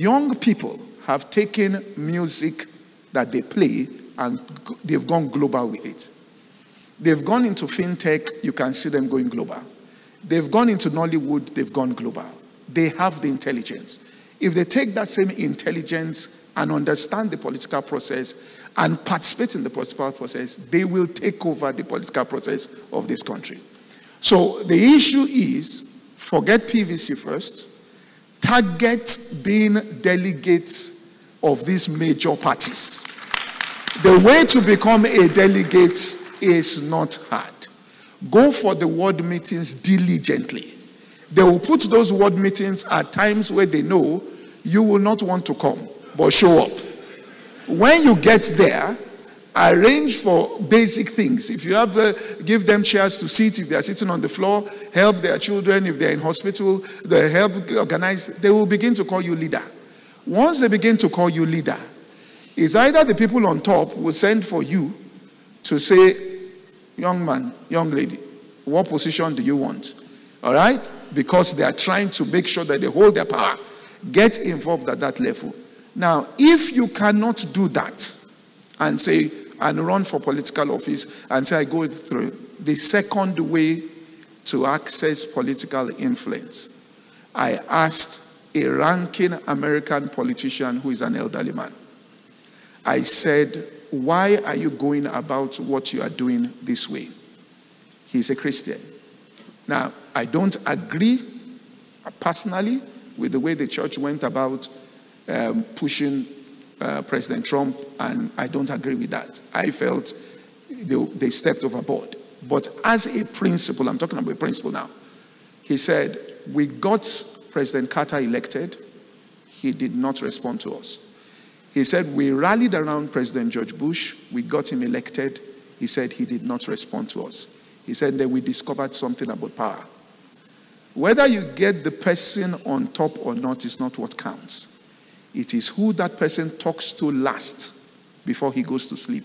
Young people have taken music that they play and they've gone global with it. They've gone into fintech, you can see them going global. They've gone into Nollywood, they've gone global. They have the intelligence. If they take that same intelligence and understand the political process and participate in the political process, they will take over the political process of this country. So the issue is forget PVC first, target being delegates of these major parties. The way to become a delegate is not hard. Go for the ward meetings diligently. They will put those ward meetings at times where they know you will not want to come, but show up. When you get there, arrange for basic things. If you have, uh, give them chairs to sit if they are sitting on the floor, help their children if they're in hospital, they help organize, they will begin to call you leader. Once they begin to call you leader, it's either the people on top will send for you to say, young man, young lady, what position do you want? All right? Because they are trying to make sure that they hold their power. Get involved at that level. Now, if you cannot do that and say, and run for political office and say, I go through the second way to access political influence, I asked a ranking American politician who is an elderly man. I said, Why are you going about what you are doing this way? He's a Christian. Now, I don't agree personally with the way the church went about um, pushing uh, President Trump, and I don't agree with that. I felt they, they stepped overboard. But as a principle, I'm talking about a principle now, he said, We got President Carter elected, he did not respond to us. He said, We rallied around President George Bush, we got him elected. He said he did not respond to us. He said, Then we discovered something about power. Whether you get the person on top or not is not what counts. It is who that person talks to last before he goes to sleep,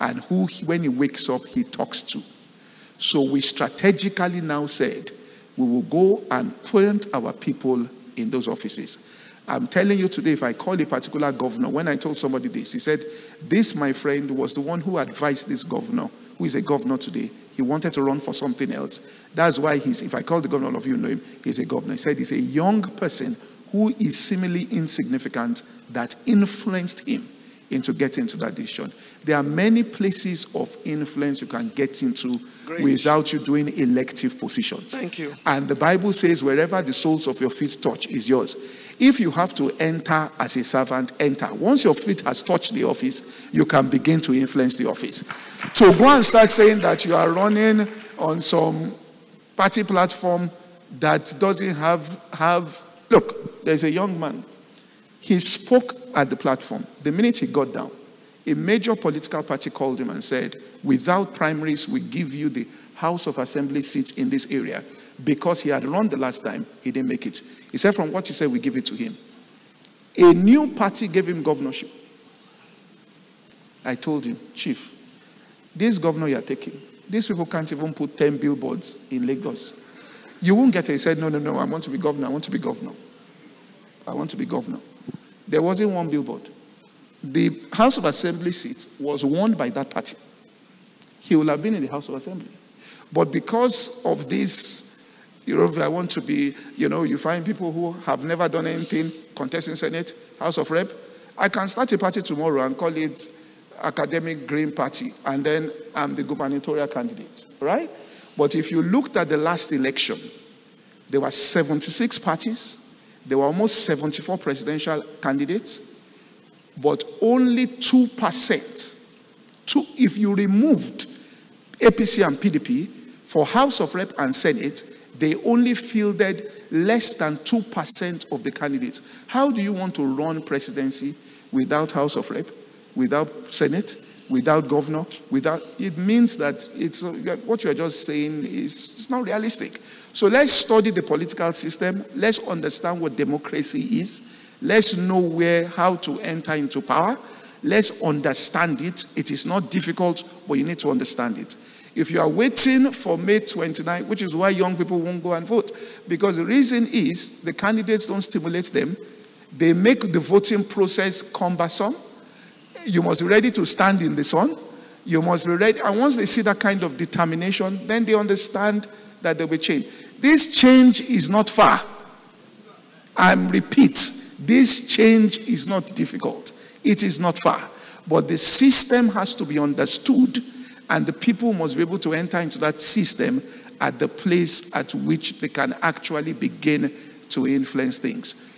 and who, when he wakes up, he talks to. So we strategically now said we will go and put our people in those offices. I'm telling you today, if I call a particular governor, when I told somebody this, he said, This, my friend, was the one who advised this governor, who is a governor today. He wanted to run for something else. That's why he's, if I call the governor, all of you know him, he's a governor. He said he's a young person who is seemingly insignificant that influenced him into getting to that decision. There are many places of influence you can get into Great. without you doing elective positions. Thank you. And the Bible says, wherever the soles of your feet touch is yours. If you have to enter as a servant, enter. Once your feet has touched the office, you can begin to influence the office. To go and start saying that you are running on some party platform that doesn't have have look, there's a young man he spoke at the platform. The minute he got down, a major political party called him and said, Without primaries, we give you the House of Assembly seats in this area. Because he had run the last time, he didn't make it. He said, From what you said, we give it to him. A new party gave him governorship. I told him, Chief, this governor you are taking, these people can't even put 10 billboards in Lagos. You won't get it. He said, No, no, no, I want to be governor. I want to be governor. I want to be governor. There wasn't one billboard. The House of Assembly seat was won by that party. He would have been in the House of Assembly. But because of this, you know, I want to be, you know, you find people who have never done anything, contesting Senate, House of Rep. I can start a party tomorrow and call it Academic Green Party, and then I'm the gubernatorial candidate, right? But if you looked at the last election, there were 76 parties there were almost 74 presidential candidates, but only 2%. Two, if you removed APC and PDP for House of Rep and Senate, they only fielded less than 2% of the candidates. How do you want to run presidency without House of Rep, without Senate, without governor, without it means that it's what you are just saying is it's not realistic. So let's study the political system. Let's understand what democracy is. Let's know where, how to enter into power. Let's understand it. It is not difficult, but you need to understand it. If you are waiting for May 29, which is why young people won't go and vote, because the reason is the candidates don't stimulate them. They make the voting process cumbersome. You must be ready to stand in the sun. You must be ready. And once they see that kind of determination, then they understand that they'll be change. This change is not far. I repeat, this change is not difficult. It is not far. But the system has to be understood, and the people must be able to enter into that system at the place at which they can actually begin to influence things.